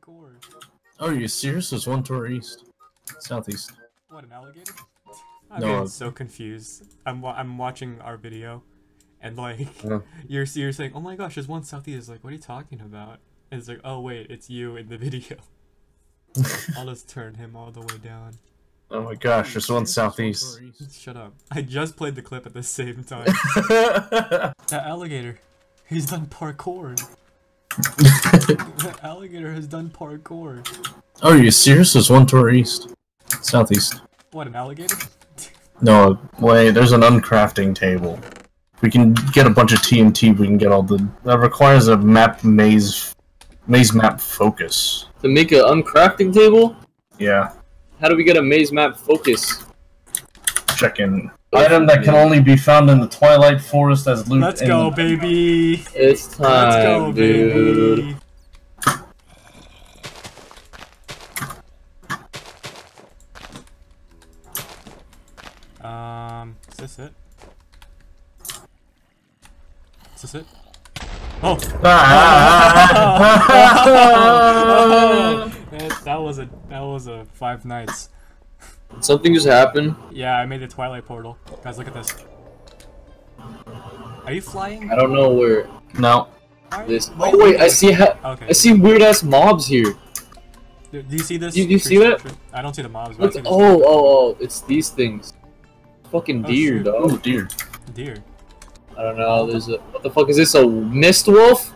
parkour. Oh, are you serious? There's one to our east. Southeast. What, an alligator? I'm No, getting so confused. I'm wa- I'm watching our video, and like Yeah. you're you're saying, "Oh my gosh, there's one southeast." Like, what are you talking about? And it's like, "Oh wait, it's you in the video." I'll just turn him all the way down. Oh my gosh, there's one southeast. Shut up! I just played the clip at the same time. that alligator, he's done parkour. That alligator has done parkour. oh, are you serious? There's one to our east. Southeast. What, an alligator? No, wait, there's an uncrafting table. We can get a bunch of TNT, we can get all the... That requires a map maze... Maze map focus. To make an uncrafting table? Yeah, How do we get a maze map focus? check in. Item that can only be found in the Twilight Forest as loot Let's go, baby. It's time, Let's go, dude. baby. Um, is this it? Is this it? Oh! Ah! that, that was a that was a five nights. Something just happened. Yeah, I made the Twilight portal. Guys, look at this. Are you flying? I don't know where no. Why this. Oh wait, I see. Okay. I see weird ass mobs here. Do, do you see this? You- you see that? structure? I don't see the mobs. But I see the Oh, oh, oh! It's these things. Fucking Oh, deer, shit. dog. Oh deer. deer. I don't know. There's a. What the fuck is this? A mist wolf?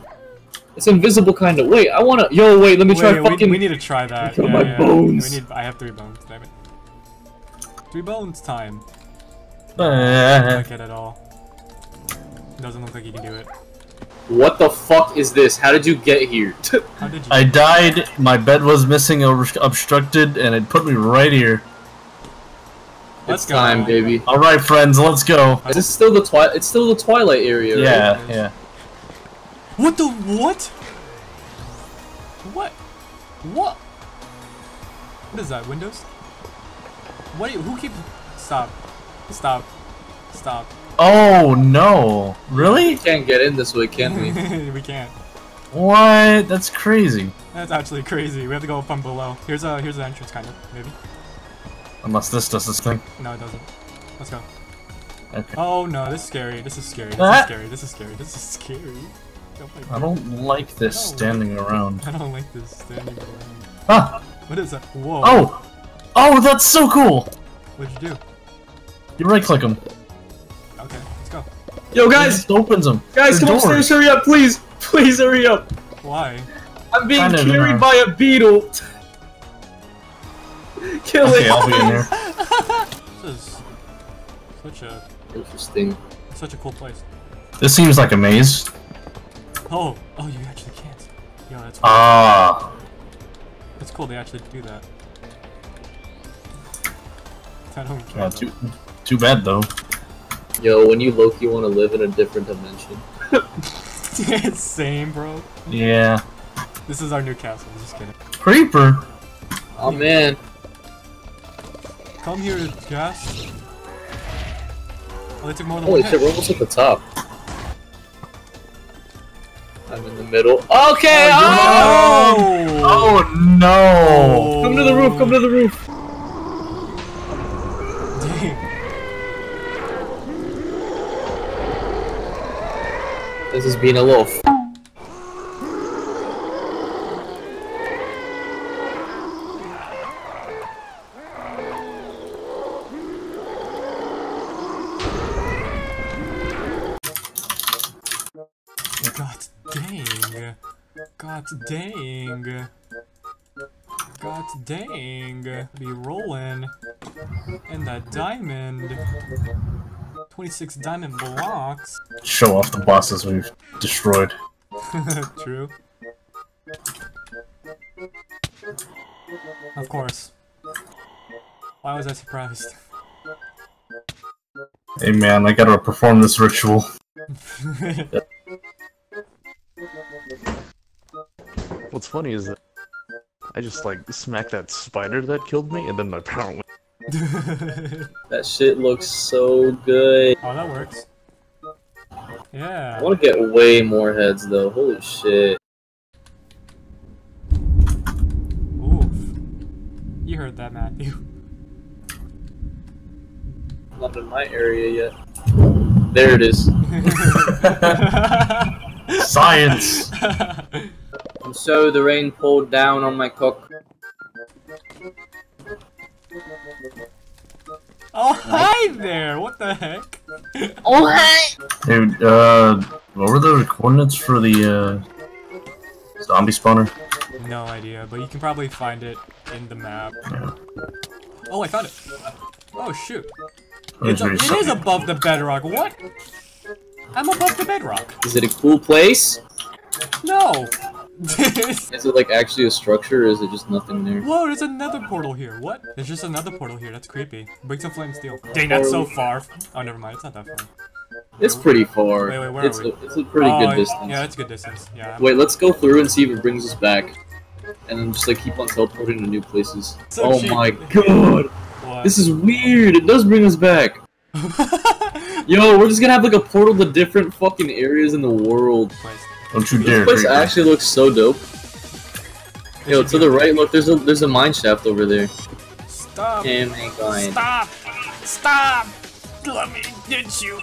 It's invisible, kind of. Wait, I wanna. Yo, wait. Let me try Wait, we, fucking. we need to try that. Kill yeah, my yeah. bones. We need. I have three bones. Damn it. Three bones time. Eh. I don't get it all. Doesn't look like you can do it. What the fuck is this? How did you get here? How did you? I died, my bed was missing obstructed, and it put me right here. Let's it's go. time, baby. Alright, friends, let's go. Is this still the twilight? It's still the twilight area. right? Yeah, yeah. What the what? What? What? What is that? Windows? What? Do you, who keeps? Stop! Stop! Stop! Oh no. Really? We can't get in this way, can we? we can't. What? That's crazy. That's actually crazy. We have to go up from below. Here's a here's an entrance, kind of maybe. Unless this does this thing. No, it doesn't. Let's go. Okay. Oh no, this is scary. This is scary. This Ah. is scary. This is scary. This is scary. Oh I don't like this No. standing around. I don't like this standing around. Ah! What is that? Whoa. Oh! Oh, that's so cool! What'd you do? You right click them. Okay, let's go. Yo, guys, just opens them. guys, They're come upstairs! doors. Hurry up, please, please hurry up! Why? I'm being Kind of, carried uh, by a beetle. Kill Okay, it. I'll be in there. This is such a Interesting. such a cool place. This seems like a maze. Oh, oh, you actually can't. Yo, that's cool. Ah. that's cool. They actually do that. I don't care. Uh, too, too bad though. Yo, when you Loki you want to live in a different dimension. Same, bro. Yeah. This is our new castle. Just kidding. Creeper. Oh man, Come here, gas. Oh, they took more than holy one shit, hit. we're almost at the top. I'm in the middle. Okay, Oh! Oh no! Come to the roof, come to the roof. Dang. This has been a little. F- God dang. God dang. God dang. Be rolling. And that diamond. 26 diamond blocks. Show off the bosses we've destroyed. True. Of course. Why was I surprised? Hey man, I gotta perform this ritual. What's funny is that I just like smacked that spider that killed me, and then my power went. that shit looks so good. oh, that works. Yeah. I want to get way more heads though. Holy shit. Oof. You heard that, Matthew. Not in my area yet. There it is. Science. And so the rain poured down on my cock. Oh, hi there! What the heck? Oh hey! Dude, uh, what were the coordinates for the uh, zombie spawner? No idea, but you can probably find it in the map. Yeah. Oh, I found it. Oh shoot! There's It's a, really it is something. above the bedrock. What? I'm above the bedrock. Is it a cool place? No. Is it like actually a structure or is it just nothing there? Whoa, there's another portal here. What? There's just another portal here. That's creepy. Bring some flame steel. Dang, that's so far. Oh, never mind. It's not that far. It's pretty far. Wait, wait, where it's, are we? A, it's a pretty oh, good distance. Yeah, that's a good distance. Yeah. Wait, let's go through and see if it brings us back. And then just like keep on teleporting to new places. So oh cheap. my god! What? This is weird! It does bring us back! Yo, we're just gonna have like a portal to different fucking areas in the world. Place. Don't you This dare. place Creeper. actually looks so dope. Yo, to the right, look, there's a there's a mine shaft over there. Stop. My god. Stop. Stop. Let me get you.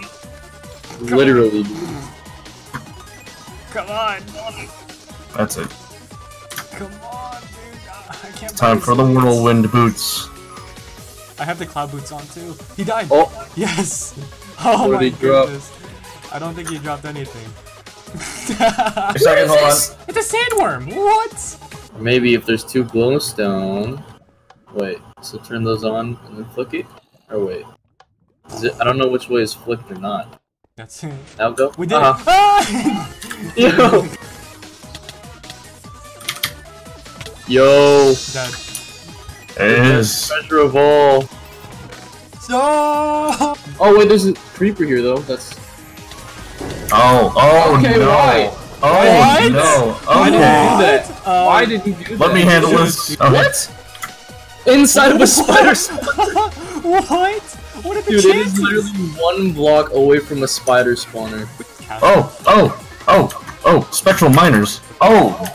Literally. Come on. That's it. Come on, dude. I can't. Time for the place this. whirlwind boots. I have the cloud boots on too. He died. Oh, Yes. Oh What my did he drop? goodness. I don't think he dropped anything. A second, hold on. It's a sandworm. What? maybe if there's two glowstone. Wait, so turn those on and then flick it? Or wait. Is it, I don't know which way is flicked or not. That's it. Now go. We did Uh-huh. it. Ah! Yo! Yo! Dead. It is. Treasure of all. Stop. Oh wait, there's a creeper here though. That's Oh, oh Okay, no. why? Oh What? no. Why did Oh, you do that? Um, Why did he do that? let me handle this. Okay. What? Inside of a spider what? What are the Dude, it is literally one block away from a spider spawner. Oh, oh, oh, oh, spectral miners. Oh,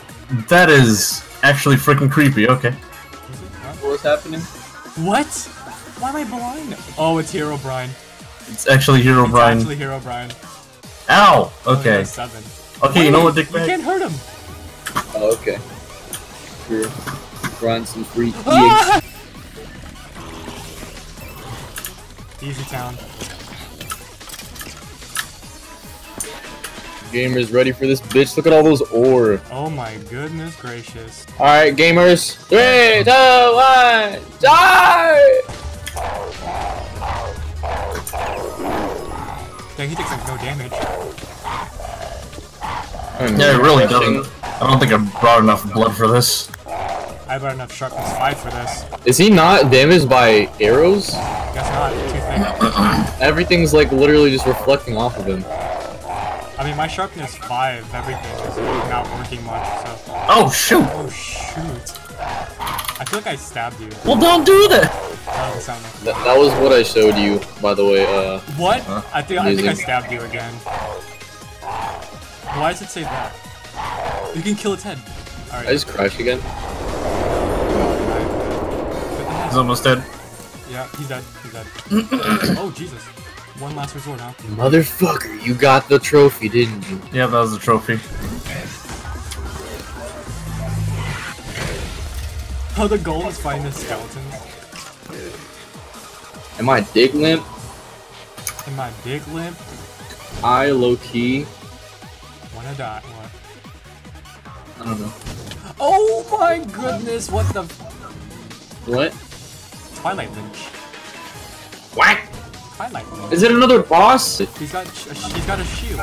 that is actually freaking creepy. Okay. What's happening? What? Why am I blind? Oh, it's Herobrine. It's actually Hero It's Brian. actually Herobrine. Ow! Oh, Okay. seven. Okay, you know what, Dick? Dickbag? You can't hurt him. Oh, okay. Sure. Grind some free Ah! Easy town. Gamers ready for this bitch? Look at all those ore. Oh my goodness gracious. Alright, gamers. Three, two, one, die! Dang, he takes like no damage. Yeah, it really doesn't. I don't think I brought enough blood for this. I brought enough sharpness five for this. Is he not damaged by arrows? Guess not. Too thick. Everything's like literally just reflecting off of him. I mean, my sharpness five, everything is not working much. So. Oh shoot! Oh shoot. I feel like I stabbed you. Well, don't do that. That doesn't sound like. That, that was what I showed you, by the way. Uh, What? Huh? I think I think I stabbed you again. Why does it say that? You can kill its head. Alright. I just crashed again. He's almost dead. Yeah, he's dead. He's dead. oh Jesus! One last resort, huh? Motherfucker, you got the trophy, didn't you? Yeah, that was the trophy. Oh, the goal is find the skeletons Am I dig limp? Am I big limp. I low key. Wanna die? What? I don't know. Oh my goodness! What the What? Twilight Lich? Whack! Twilight Lich. Is it another boss? He's got he's got a shield.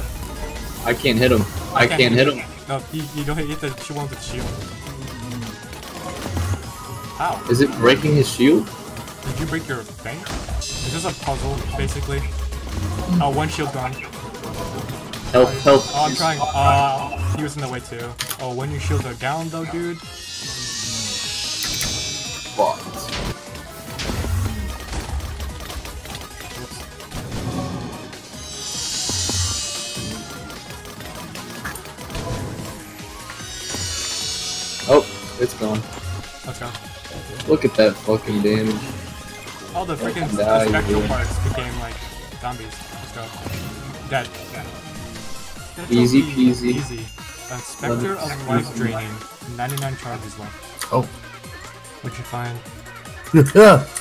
I can't hit him. I can't hit him. No, you, you don't hit the sh- one with the shield. How? Is it breaking his shield? Did you break your thing? Is this a puzzle, basically? Oh, one shield gone. Help, help. Oh, I'm trying. Uh, he was in the way too. Oh, when your shields are down though, dude. Look at that fucking damage. All the freaking Die, the spectral dude. parts became like zombies. Let's go. Dead. Dead. Easy peasy. Easy. A scepter of life draining. 99 charges left. Oh. What'd you find? Yeah.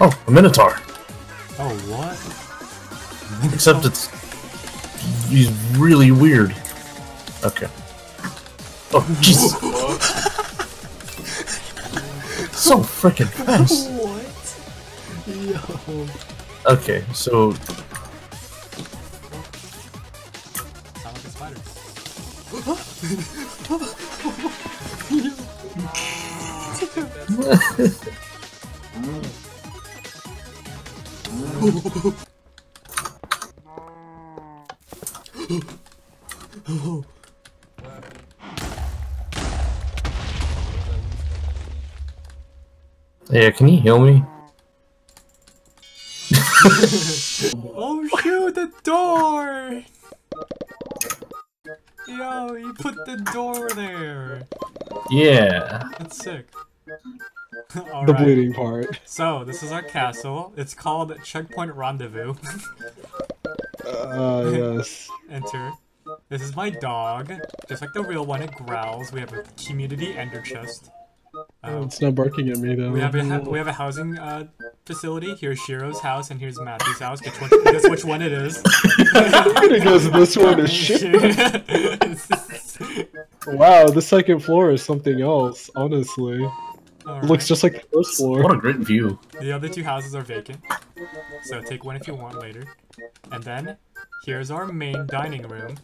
Oh, a Minotaur. Oh, what? Except it's he's really weird. Okay. Oh Jesus! So freaking fast. What? Yo. Okay, so Sound yeah, can you heal me? Oh shoot, the door! Yo, you put the door there. Yeah. That's sick. The Alright, bleeding part. so this is our castle. It's called Checkpoint Rendezvous. Uh, yes. Enter. This is my dog. Just like the real one, it growls. We have a community ender chest. Um, it's not barking at me though. we have a ha- we have a housing uh, facility. Here's Shiro's house, and here's Matthew's house. Guess which, guess which one it is. it goes this one is shit. Wow, the second floor is something else. Honestly, Alright. looks just like the first floor. What a great view. The other two houses are vacant, so take one if you want later. And then, here's our main dining room.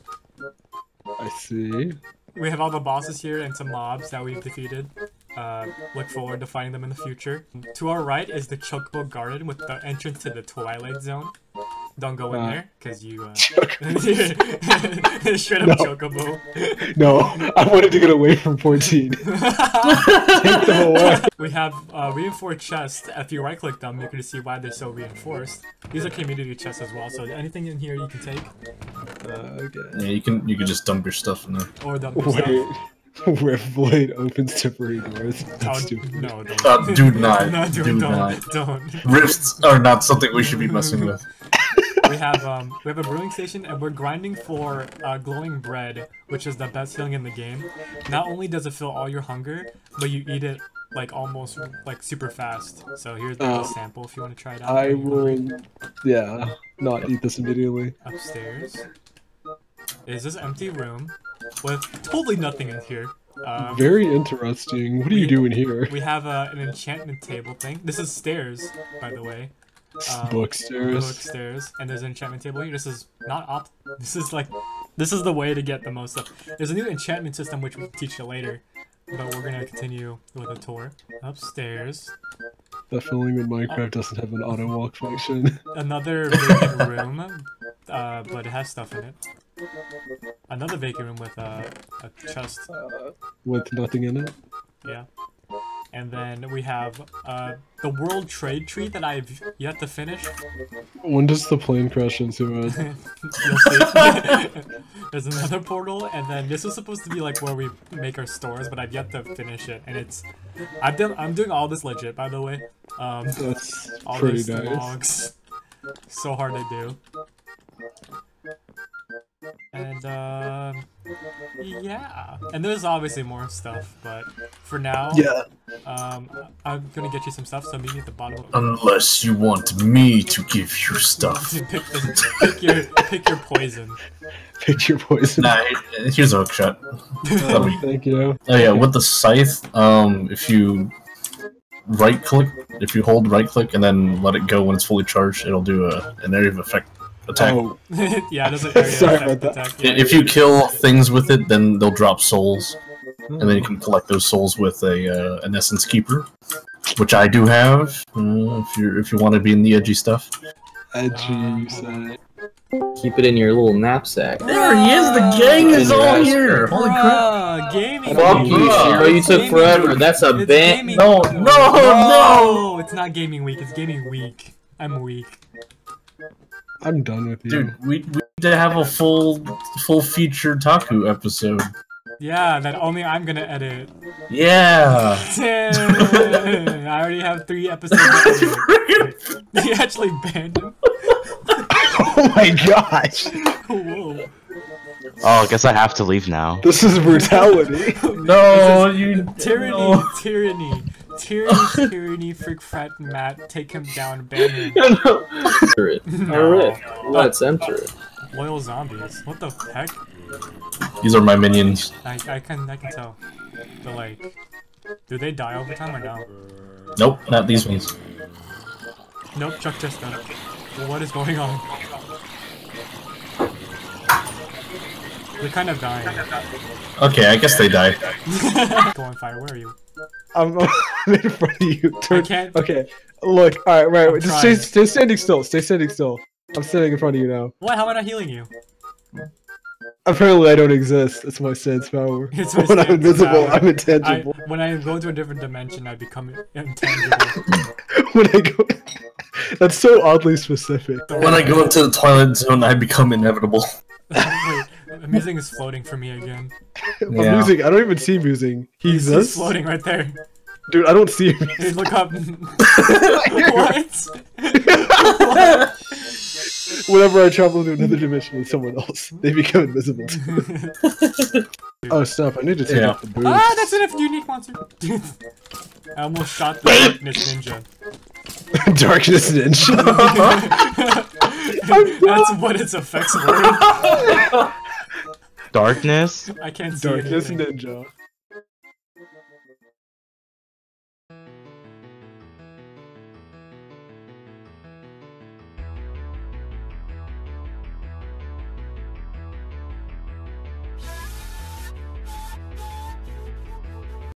I see. We have all the bosses here and some mobs that we've defeated. Uh, look forward to finding them in the future. To our right is the Chocobo Garden with the entrance to the Twilight Zone. Don't go in Uh, there, because you, uh... Straight up No. Chocobo. No, I wanted to get away from 14. Take them away. we have uh, reinforced chests. If you right click them, you can see why they're so reinforced. These are community chests as well, so anything in here you can take, Uh, okay. Yeah, you can you can just dump your stuff in there. or dump yourself. Wait, where Blade opens temporary doors. Oh, That's stupid. no, don't. Uh, do not. no, do, do don't, not. don't. Rifts are not something we should be messing with. we have um we have a brewing station and we're grinding for uh, glowing bread, which is the best healing in the game. Not only does it fill all your hunger, but you eat it like almost like super fast. So here's the Oh. sample if you want to try it out. I Are you will, yeah, not eat this immediately. upstairs. Is this empty room with totally nothing in here. Um, Very interesting. What are you doing here? we have uh, an enchantment table thing. This is stairs, by the way. Um, Book stairs. Book stairs, and there's an enchantment table here. This is not op. This is like, this is the way to get the most stuff. There's a new enchantment system which we'll teach you later, but we're gonna continue with a tour upstairs. The feeling when Minecraft doesn't have an auto walk function. Another room, uh, but it has stuff in it. Another vacant room with uh, a chest. With nothing in it. Yeah. And then we have uh, the World Trade Tree that I've yet to finish. When does the plane crash into it? There's another portal, and then this was supposed to be like where we make our stores, but I've yet to finish it. And it's, I've done, I'm doing all this legit, by the way. Um, That's all pretty these nice. logs, so hard to do. And um, yeah, and there's obviously more stuff, but for now, Yeah. um, I'm gonna get you some stuff. So meet me at the bottom. Of Unless you want me to give you stuff. pick, the, pick your pick your poison. Pick your poison. Nah, here's a hook shot. Oh, thank you. Oh yeah, with the scythe, um, if you right click, if you hold right click and then let it go when it's fully charged, it'll do a, an area of effect attack. Oh, yeah, there's an area Sorry effect about that. attack. Yeah. If you kill things with it, then they'll drop souls, and then you can collect those souls with a uh, an essence keeper, which I do have. Uh, if you if you want to be in the edgy stuff. edgy, you say. Keep it in your little knapsack. There he is. The gang is all here. Holy crap! Bruh, gaming. Fuck week. you, Shiro. You took forever. week. That's a It's ban. No, no, no! no! It's not gaming week. It's gaming week. I'm weak. I'm done with you. Dude, we, we need to have a full full featured Taku episode. Yeah, that only I'm gonna edit. Yeah. Dang, I already have three episodes. to edit. They actually banned him. Oh my gosh! Whoa. Oh, I guess I have to leave now. This is brutality. no, you Tyranny, no. tyranny, tyranny, tyranny, frick frat Matt, take him down, ban him. Enter it. No. Alright, let's enter it. Loyal zombies. What the heck? These are my minions. I, I can I can tell. But like, do they die over time or no? Nope, not these ones. Nope, Chuck just done. Well, what is going on? They're kind of dying. Okay, I guess they die. Go on fire. Where are you? I'm, I'm in front of you. Turn. can't- Okay. Look. All right. Right. I'm Just stay, trying. stay standing still. Stay standing still. I'm standing in front of you now. What? How am I not healing you? Apparently, I don't exist. That's my sense power. It's my when I'm invisible, power. I'm I, intangible. when I go into a different dimension, I become intangible. when I go, that's so oddly specific. When I go into the Twilight Zone, I become inevitable. Wait, Amusing is floating for me again. I'm Yeah. musing. I don't even see musing. He He's, he's floating right there. Dude, I don't see him. Hey, look up. what? what? Whenever I travel to another dimension with someone else, they become invisible. oh snap! I need to take Yeah. off the boots. Ah, that's enough unique monster. I almost shot the darkness ninja. Darkness Ninja. That's what its effects were. Darkness? I can't see Darkness anything. Ninja.